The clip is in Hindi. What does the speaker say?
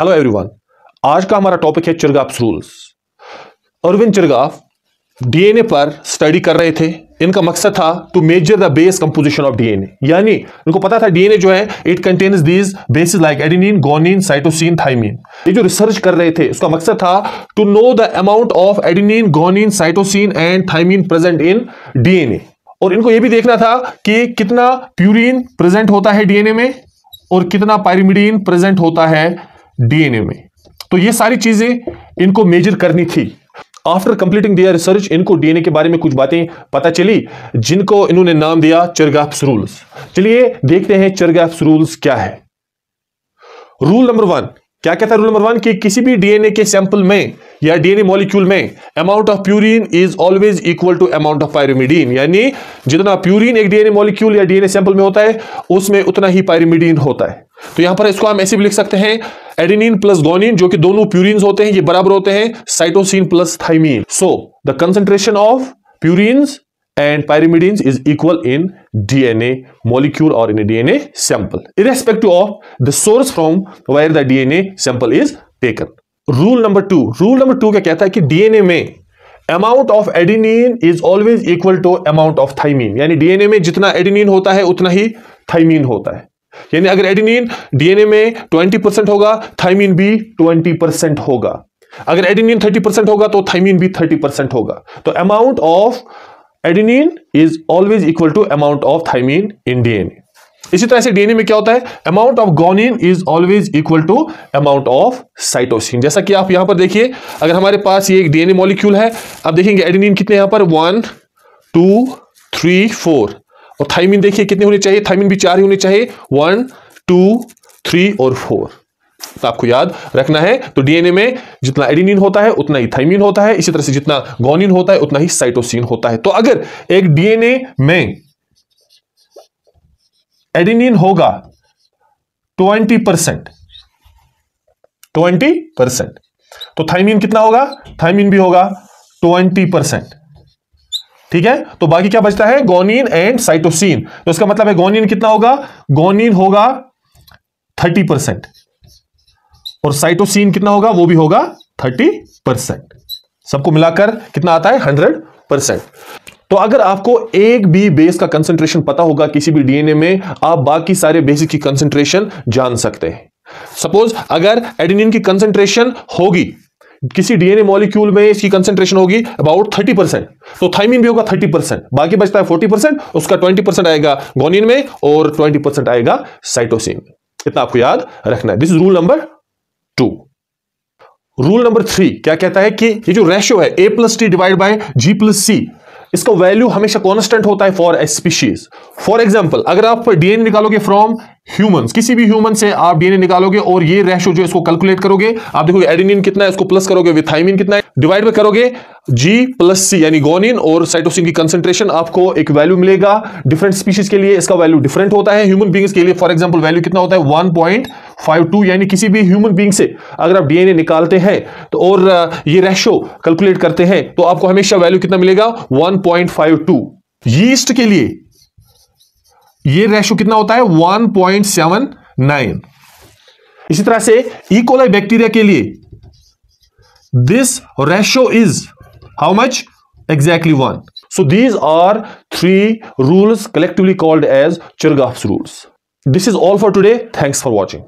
हेलो एवरीवन आज का हमारा टॉपिक है Chargaff's rules Erwin Chargaff DNA पर स्टडी कर रहे थे। इनका मकसद था to measure the base composition of DNA यानी इनको पता था डीएनए जो है it contains these bases like adenine guanine cytosine thymine ये जो रिसर्च कर रहे थे उसका मकसद था to know the amount of adenine guanine cytosine and thymine present in DNA और इनको यह भी देखना था कि कितना प्यूरिन प्रेजेंट होता है डीएनए में और कितना पायरिमिडीन प्रेजेंट होता है डीएनए में। तो ये सारी चीज़ें इनको मेजर करनी थी। आफ्टर कंप्लीटिंग दियर रिसर्च इनको डीएनए के बारे में कुछ बातें पता चली, जिनको इन्होंने नाम दिया चरगाफ्स रूल्स चलिए देखते हैं चरगाफ्स रूल्स क्या है। रूल नंबर वन क्या कहता है रूल नंबर वन कि किसी भी डीएनए के सैंपल में या डीएनए मॉलिक्यूल में amount of purine is always equal to amount of pyrimidine यानी जितना प्यूरिन एक डीएनए मॉलिक्यूल या डीएनए सैंपल में होता है, उसमें उतना ही पायरिमिडीन होता है। तो यहाँ पर इसको हम ऐसे भी लिख सकते हैं एडिनिन प्लस गोनिन जो कि दोनों प्यूरिन होते हैं, ये बराबर होते हैं cytosine plus thymine so the concentration of and pyrimidines is equal in DNA molecule or in a DNA sample, irrespective of the source from where the DNA sample is taken. Rule number two rule number two क्या कहता है कि डीएनए में amount of adenine is always equal to amount of thymine यानी डीएनए में जितना एडिनिन होता है, उतना ही थाइमीन होता है। यानी अगर एडिनिन डीएनए में 20 परसेंट होगा थाइमीन भी 20 परसेंट होगा। अगर एडिनिन 30 परसेंट होगा तो थाइमीन भी 30 परसेंट होगा। तो amount of adenine is always equal to amount of thymine in DNA इसी तरह से डीएनए में क्या होता है? Amount of guanine is always equal to amount of cytosine जैसा कि आप यहाँ पर देखिए, अगर हमारे पास ये एक डीएनए मॉलिक्यूल है अब देखेंगे एडिनिन कितने यहाँ पर? वन टू थ्री फोर और थाइमिन देखिए कितने होने चाहिए? थाइमिन भी चार ही होने चाहिए। वन टू थ्री और फोर तो आपको याद रखना है तो डीएनए में जितना एडिनिन होता है, उतना ही थाइमिन होता है। इसी तरह से जितना गोनिन होता है, उतना ही साइटोसिन होता है। तो अगर एक डीएनए में एडिनिन होगा ट्वेंटी परसेंट ट्वेंटी परसेंट तो थाइमिन कितना होगा? थाइमिन भी होगा ट्वेंटी परसेंट ठीक है? तो बाकी क्या बचता है? गोनिन एंड साइटोसिन तो इसका मतलब है गोनिन कितना होगा? गोनिन होगा थर्टी परसेंट और साइटोसिन कितना होगा? वो भी होगा थर्टी परसेंट सबको मिलाकर कितना आता है? हंड्रेड परसेंट तो अगर आपको एक भी बेस का कंसेंट्रेशन पता होगा, किसी भी डीएनए में, आप बाकी सारे बेसिक की कंसेंट्रेशन जान सकते हैं. सपोज़ अगर एडिनिन की कंसेंट्रेशन होगी किसी डीएनए मॉलिक्यूल में इसकी कंसेंट्रेशन होगी अबाउट थर्टी परसेंट तो थाइमिन भी होगा थर्टी परसेंट बाकी बचता है फोर्टी परसेंट उसका ट्वेंटी परसेंट आएगा गोनिन में और ट्वेंटी परसेंट आएगा साइटोसिन इतना आपको याद रखना है. This rule number two rule number three क्या कहता है कि ये जो रेशियो है A plus T divide by G plus C इसका वैल्यू हमेशा कांस्टेंट होता है for a species for example अगर आप डीएनए निकालोगे फ्रॉम ह्यूमंस किसी भी ह्यूमन से आप डीएनए निकालोगे और ये रेशो जो इसको कैलकुलेट करोगे, आप देखोगे एडिनिन कितना है, इसको प्लस करोगे विथ थाइमिन कितना है डिवाइड में करोगे जी प्लस सी यानी गोनिन और साइटोसिन की कंसेंट्रेशन आपको एक वैल्यू मिलेगा डिफरेंट स्पीशीज के लिए, इसका वैल्यू डिफरेंट होता है। ह्यूमन बींग्स के लिए फॉर एग्ज़ाम्पल वैल्यू कितना होता है? वन पॉइंट फाइव टू यानी किसी भी ह्यूमन बींग से अगर आप डीएनए निकालते हैं तो और ये रेशो कैलकुलेट करते हैं तो आपको हमेशा वैल्यू कितना मिलेगा? One point five two yeast के लिए ये रेशो कितना होता है? 1.79 इसी तरह से इकोलाई बैक्टीरिया के लिए this ratio is how much exactly one so these are three rules collectively called as Chargaff's rules this is all for today thanks for watching